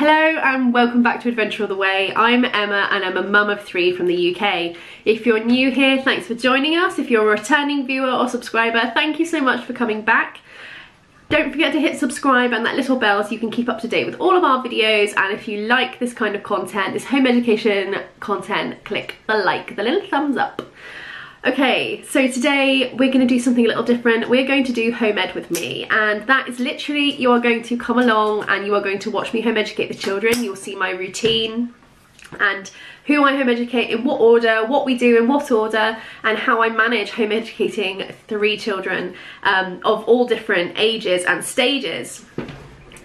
Hello and welcome back to Adventure All the Way. I'm Emma and I'm a mum of three from the UK. If you're new here, thanks for joining us. If you're a returning viewer or subscriber, thank you so much for coming back. Don't forget to hit subscribe and that little bell so you can keep up to date with all of our videos and if you like this kind of content, this home education content, click the like, the little thumbs up. Okay, so today we're going to do something a little different. We're going to do home ed with me and that is literally you are going to come along and you are going to watch me home educate the children. You'll see my routine and who I home educate in what order, what we do in what order and how I manage home educating three children um, of all different ages and stages.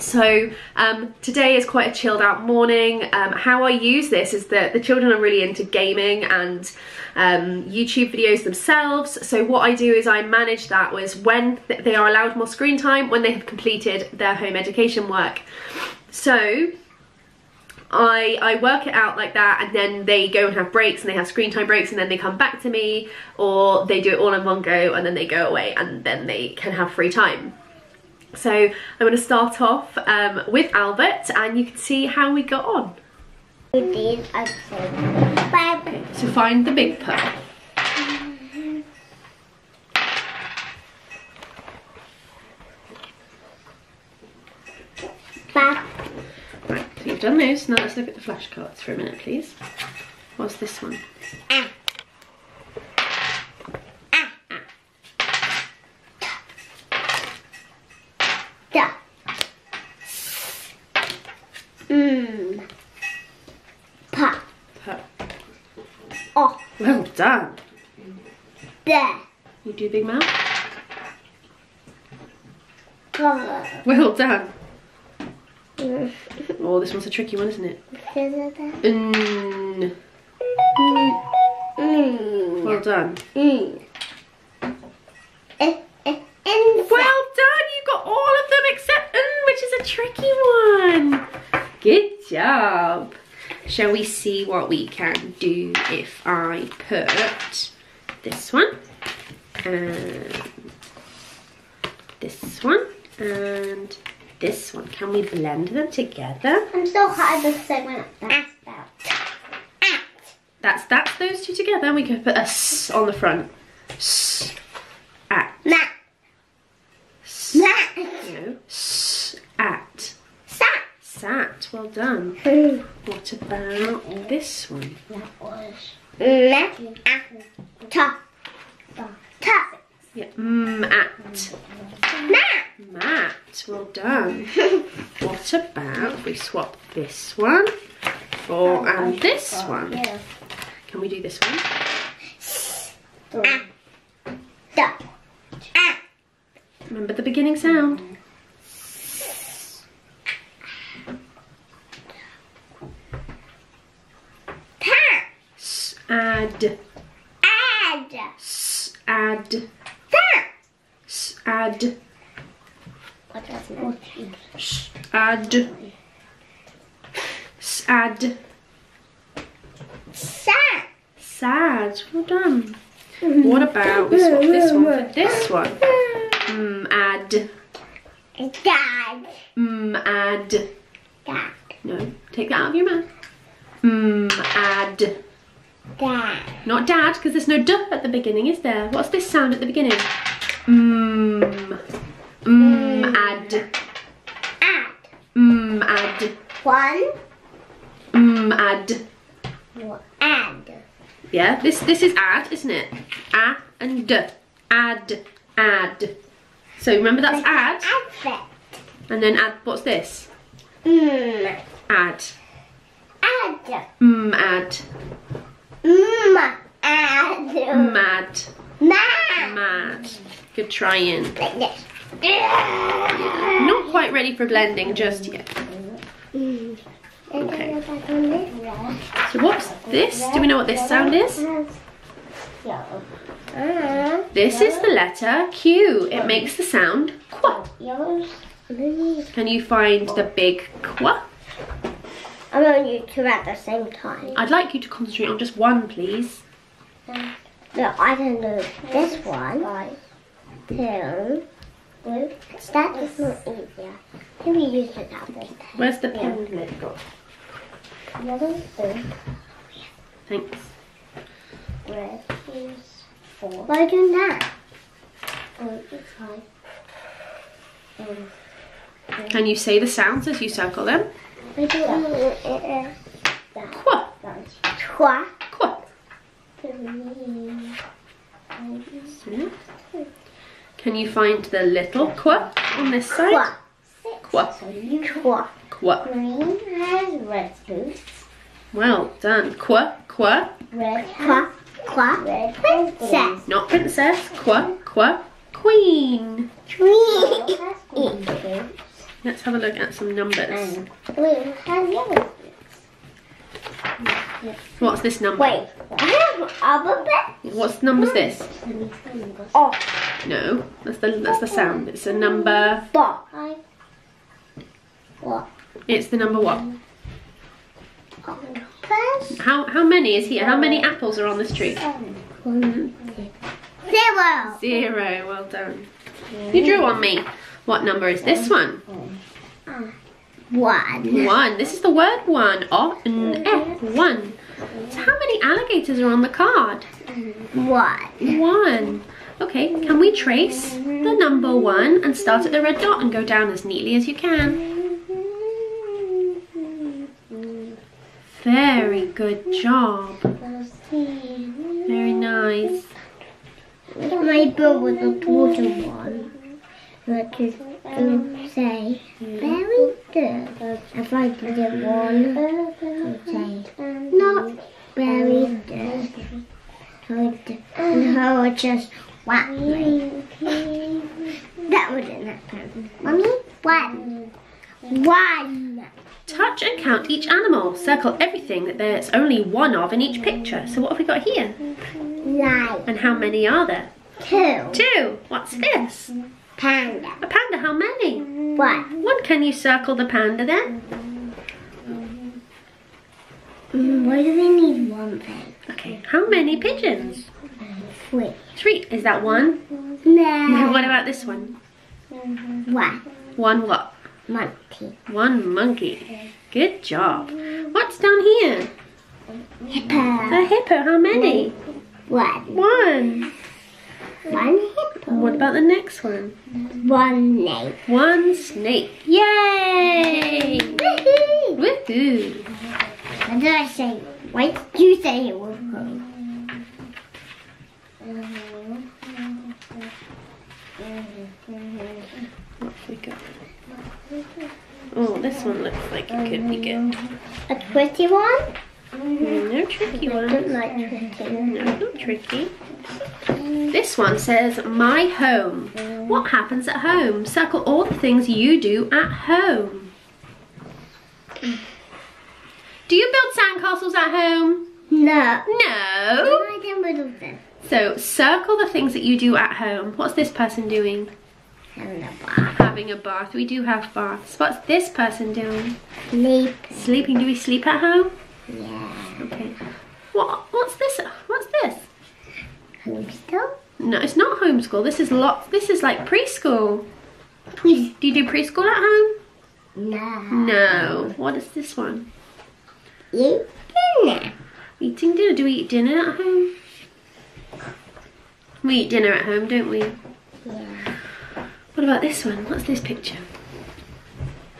So um, today is quite a chilled out morning. Um, how I use this is that the children are really into gaming and um, YouTube videos themselves. So what I do is I manage that was when th they are allowed more screen time, when they have completed their home education work. So I, I work it out like that and then they go and have breaks and they have screen time breaks and then they come back to me or they do it all in one go and then they go away and then they can have free time. So I'm going to start off um, with Albert and you can see how we got on. Okay, so find the big pearl. Right, so you've done those. Now let's look at the flashcards for a minute, please. What's this one? Ah. Well done. There. You do big mouth? Well done. oh, this one's a tricky one, isn't it? Mm. Mm. Well done. Mm. Well done, you got all of them except mm, which is a tricky one. Good job. Shall we see what we can do if I put this one and this one and this one. Can we blend them together? I'm so hard to say when that's about. That's that's those two together. We can put a s on the front. S at. Nah. S. Nah. No. S at. Sat. Done. what about this one? That was. Nah. Ta. Ta. Yeah. Mm, Mat. Mat. Mat. Well done. what about we swap this one for and this one? Yeah. Can we do this one? Remember the beginning sound. Add. Add. S add. S add. What does it S add. Sad. Sad. Well done. What about we swap this one for this one? Mm, add. Dad. Mm, add. Dad. No, take that out of your mouth. Mm, add. Dad. Not dad, because there's no d at the beginning, is there? What's this sound at the beginning? Mmm. Mmm, add. Add. Mmm, add. One. Mmm, add. Add. Yeah, this this is add, isn't it? A and d. Add, add. So remember that's add. Outfit. And then add, what's this? Mmm. Add. Add. Mmm, add. Mad. Mad. Mad. Good trying. Not quite ready for blending just yet. Okay. So what's this? Do we know what this sound is? This is the letter Q. It makes the sound qua. Can you find the big qua? I'm going to use two at the same time. I'd like you to concentrate on just one, please. No, I can do this one. Two. Blue. That is not easier. Can we use it that this time? Where's the pen lid got? Yellow, blue. Thanks. Red is four. Why are you doing that? Blue is five. Um, Can you say the sounds as you circle them? I don't know what it is. That. Qua, qua. Three. Can you find the little qua on this side? Qua. Six. Qua. So qua. Qua. Green has red boots. Well done. Qua, qua. Red qua. Qua. Red princess. Not princess. Qua, qua. Queen. Green has green boots. Let's have a look at some numbers. Mm. Blue yellow. What's this number? Wait, I have alphabet. What's numbers this? Oh, No, that's the that's the sound. It's a number. What? It's the number what? How how many is here? How many apples are on this tree? one. Zero. Zero. Well done. You drew on me. What number is this one? One. One. This is the word one. O N F. One. So how many alligators are on the card? One. One. Okay, can we trace the number one and start at the red dot and go down as neatly as you can? Very good job. Very nice. My bill was a water one. Which is say hmm. very good. If I did it one, would not very good. No, it just whack me. That wouldn't happen. Mommy, one. One. Touch and count each animal. Circle everything that there's only one of in each picture. So what have we got here? Nine. And how many are there? Two. Two. What's this? Panda. A panda. How many? One. One. Can you circle the panda then? Mm, Why do we need one thing? Okay. How many pigeons? Three. Three. Is that one? No. What about this one? One. One what? Monkey. One monkey. Good job. What's down here? Hippo. A hippo. How many? One. One. One hippo. What about the next one? One snake. One snake. Yay! Woohoo! What did I say? Why did you say it was wrong? What we got? Oh, this one looks like it could be good. A twisty one? Mm, No tricky I don't one. like twisty. No, not tricky. This one says, My home. What happens at home? Circle all the things you do at home. Do you build sandcastles at home? No. No. I can riddle this. So circle the things that you do at home. What's this person doing? And the bar. Having a bath. We do have baths. What's this person doing? Sleep. Sleeping. Do we sleep at home? Yeah. Okay. What? What's this? What's this? Homeschool? No, it's not homeschool. This is lot. This is like preschool. Please. Do you do preschool at home? No. No. What is this one? You dinner. Eating dinner. Do we eat dinner at home? We eat dinner at home, don't we? Yeah. What about this one? What's this picture?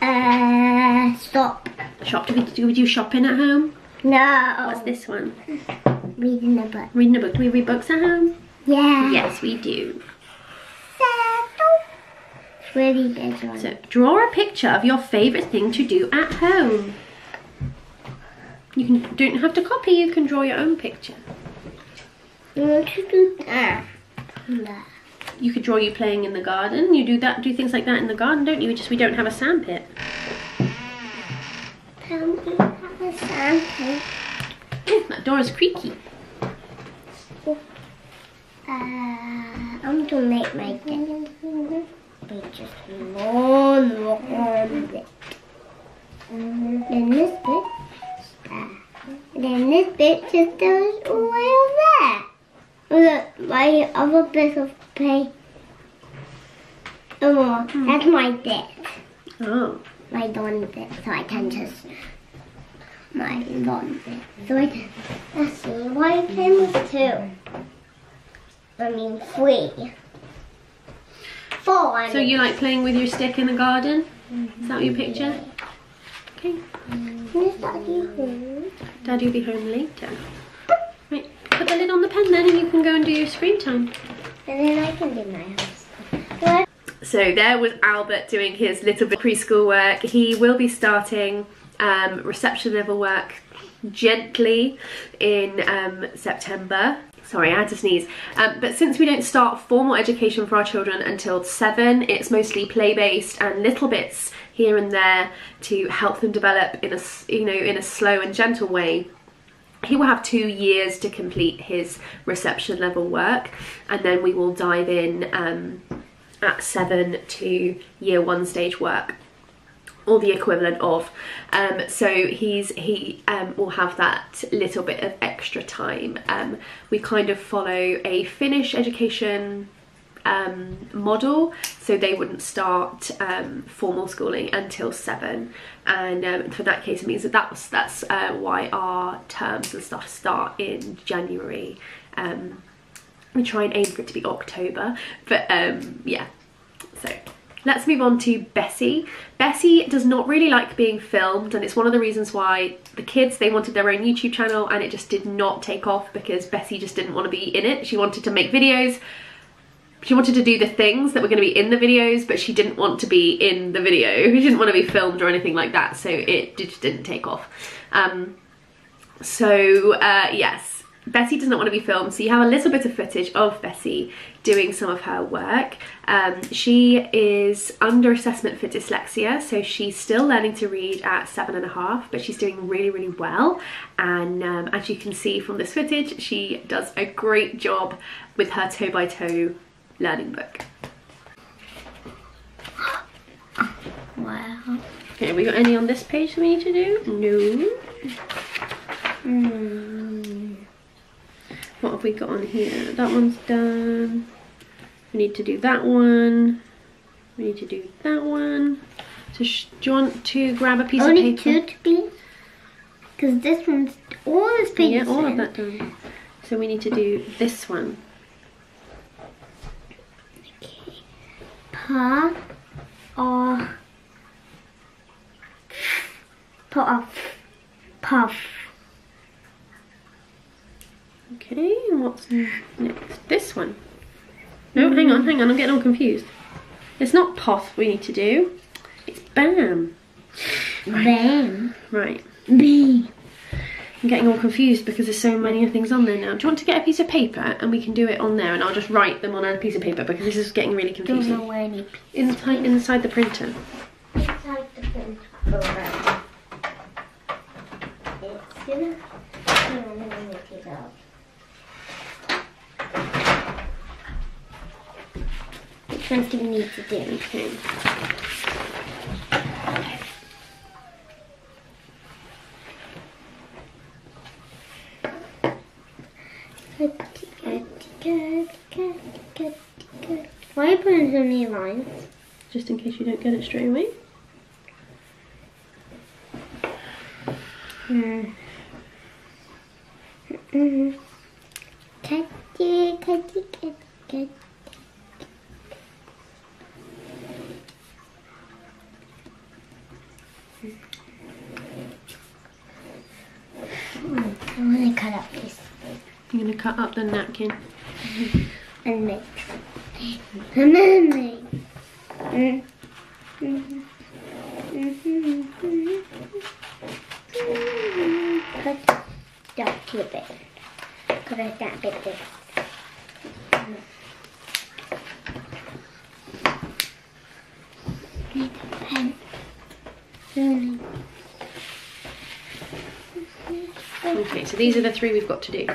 Uh, stop. Shop. Do we do, we do shopping at home? No. What's this one? Reading the book. Reading a book. Do we read books at home? Yeah. Yes, we do. Settle. It's really good one. So, draw a picture of your favourite thing to do at home. You can don't have to copy. You can draw your own picture. You want to do that? No. You could draw you playing in the garden. You do that. Do things like that in the garden, don't you? Just we don't have a sandpit. We have a? Oh, that door is creaky. Uh, I'm gonna make my deck. Be just long, long bit. Then this bit. Then this bit just goes all the way over there. Look, my other bit of paper. Oh, that's my bit. Oh. My long bit, so I can just my long bit. So I can. Let's see. Why came with two? I mean three. Four. I So mean. you like playing with your stick in the garden? Is that your you picture? Okay. Is Daddy home? Daddy will be home later. Right, put the lid on the pen then and you can go and do your screen time. And then I can do my house. What? So there was Albert doing his little bit of preschool work. He will be starting um, reception level work gently in um, September. Sorry, I had to sneeze. Um, but since we don't start formal education for our children until seven, it's mostly play-based and little bits here and there to help them develop in a you know in a slow and gentle way he will have two years to complete his reception level work and then we will dive in um, at seven to year one stage work or the equivalent of um, so he's he um, will have that little bit of extra time um, we kind of follow a finnish education um, model, so they wouldn't start um, formal schooling until seven. And um, for that case, it means that that's that's uh, why our terms and stuff start in January. We try and aim for it to be October, but yeah. So let's move on to Bessie. Bessie does not really like being filmed, and it's one of the reasons why the kids they wanted their own YouTube channel, and it just did not take off because Bessie just didn't want to be in it. She wanted to make videos she wanted to do the things that were going to be in the videos but she didn't want to be in the video she didn't want to be filmed or anything like that so it just didn't take off um, so uh, yes Bessie does not want to be filmed so you have a little bit of footage of Bessie doing some of her work um, she is under assessment for dyslexia so she's still learning to read at seven and a half but she's doing really really well and um, as you can see from this footage she does a great job with her toe by toe learning book. Wow. Okay, we got any on this page that we need to do? No. Mm. What have we got on here? That one's done. We need to do that one. We need to do that one. So sh- do you want to grab a piece Only of paper? Only two to be. Because this one's all this page. Yeah, all of that done. So we need to do this one. Okay. Pa or puff puff. And what's next? This one. No, hang on, hang on, I'm getting all confused. It's not poth we need to do. It's bam. Bam. Right. B. I'm getting all confused because there's so many things on there now. Do you want to get a piece of paper and we can do it on there and I'll just write them on a piece of paper because this is getting really Don't confusing. know where any Inside, inside the printer. inside the printer. Alright. It's gonna. I'm gonna make it up. Which ones do we need to do? Okay. Why are you putting so many lines? Just in case you don't get it straight away. Hmm. Mm-hmm. Catty, catty, catty, catty. I want to cut up this I'm going to cut up the napkin. and make. And then make. Mm. Mhm. Mhm. Cut that to a bit. Cut that bit there. Mm. Okay, so these are the three we've got to do.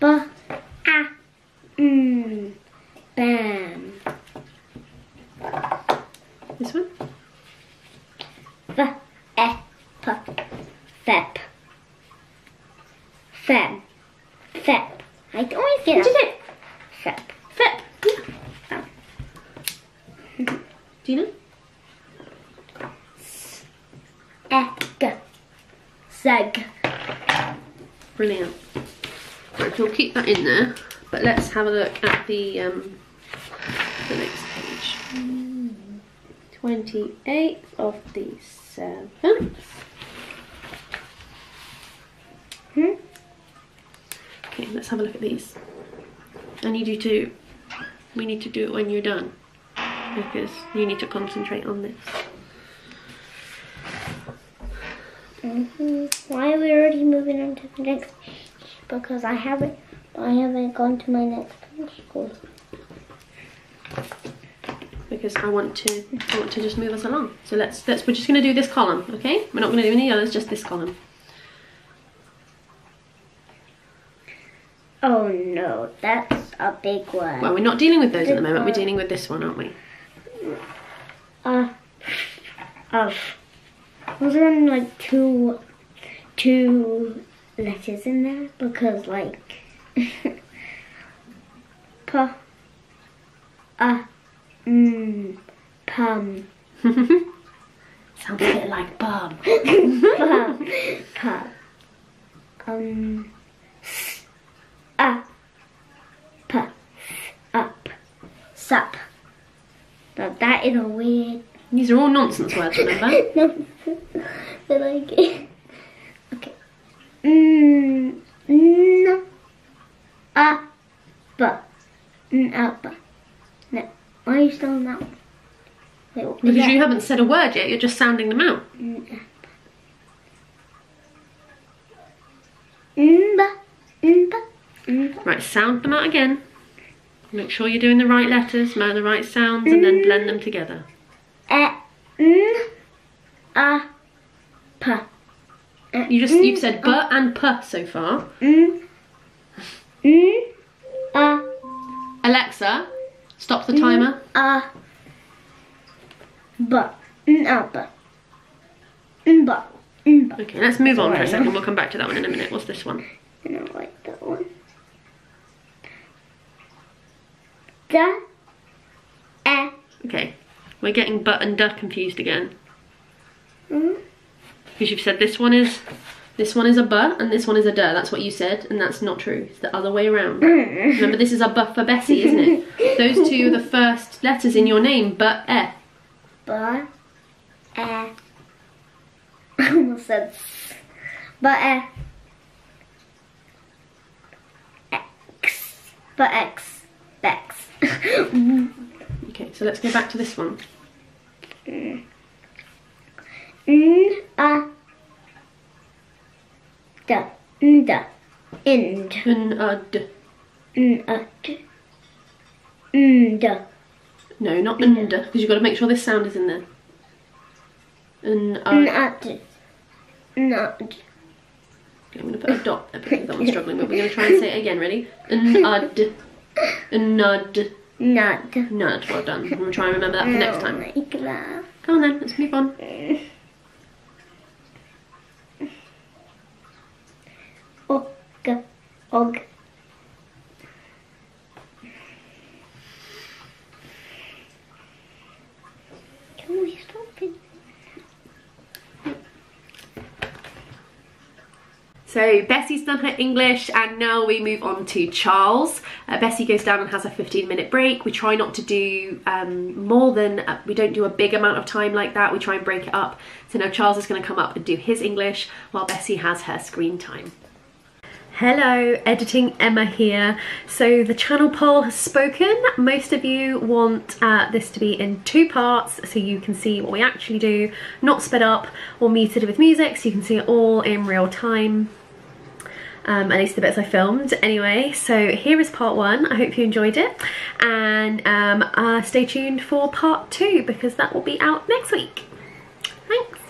Ba, ah, mm, bam. This one? F, F, P, fep. Fem. Fep. I always get What is it. it? Fep. Fep. Yeah. Do you know? Egg. Seg. Brilliant. Right, so we'll keep that in there, but let's have a look at the um, the next page. 28th of the 7th. Hmm? Okay, let's have a look at these. I need you to, we need to do it when you're done because you need to concentrate on this. hmm Why are we already moving on to the next? Because I haven't, I haven't gone to my next. Cool. because I want to I want to just move us along. So let's let's we're just gonna do this column, okay? We're not gonna do any others, just this column. Oh no, that's a big one. Well, we're not dealing with those at the moment. We're dealing with this one, aren't we? Uh, uh, was only like two, two letters in there? Because like, p, uh, mm, pum, Sounds a bit like bum. pum, pum, um, s, uh, up, sup. Now that is a weird These are all nonsense words, remember? no, I like it. Okay. Mm, n, a, b, n, a, b. No, why are you still that one? Wait, Because you haven't said a word yet, you're just sounding them out. N, a, b. N, b, n, b, n, b. Right, sound them out again. Make sure you're doing the right letters, the right sounds, and then blend them together. E, n, a, p. Eh, you just you've mm, said oh. b and p so far. Mm, mm, N, n, a, Alexa, stop the mm, timer. a, b, n, a, b. N, b, n, b. Okay, let's move on for a second. We'll come back to that one in a minute. What's this one? I don't like that one. Da, e, Okay, we're getting but and duh confused again. mm, Because you've said this one is this one is a but and this one is a duh. That's what you said, and that's not true. It's the other way around. Remember, this is a but for Bessie, isn't it? Those two are the first letters in your name, but eh. b, e. Eh. I almost said s. B, e. Eh. X. B, x. X. Okay, so let's go back to this one. Mm. N, a, d, n, d, ind. N, uh, d. N, a, d, n, d. No, not because you've got to make sure this sound is in there. N, uh, N, a, d. N, a, d. Okay, I'm going to put a dot there because that one's struggling, but we're going to try and say it again. Ready? Nud. Nud. Nud. Nud. Well done. I'm going to try and remember that for next time. That. Come on then, let's move on. Og, og. It? So Bessie's done her English and now we move on to Charles. Uh, Bessie goes down and has a 15 minute break. We try not to do um, more than, uh, we don't do a big amount of time like that. We try and break it up. So now Charles is going to come up and do his English while Bessie has her screen time. Hello, editing Emma here. So the channel poll has spoken. Most of you want uh, this to be in two parts so you can see what we actually do, not sped up or muted with music so you can see it all in real time. Um, at least the bits I filmed anyway. So here is part one. I hope you enjoyed it and um, uh, stay tuned for part two because that will be out next week. Thanks.